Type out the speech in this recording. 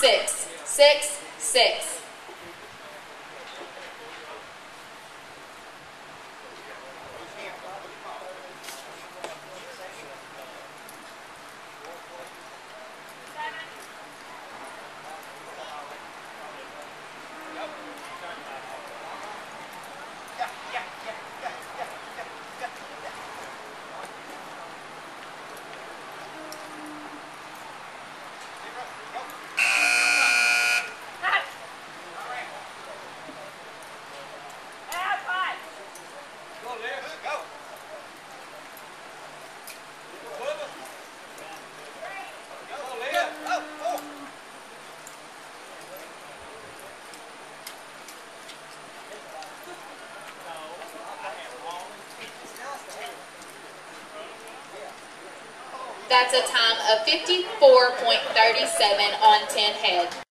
six, six, six. That's a time of 54.37 on 10 head.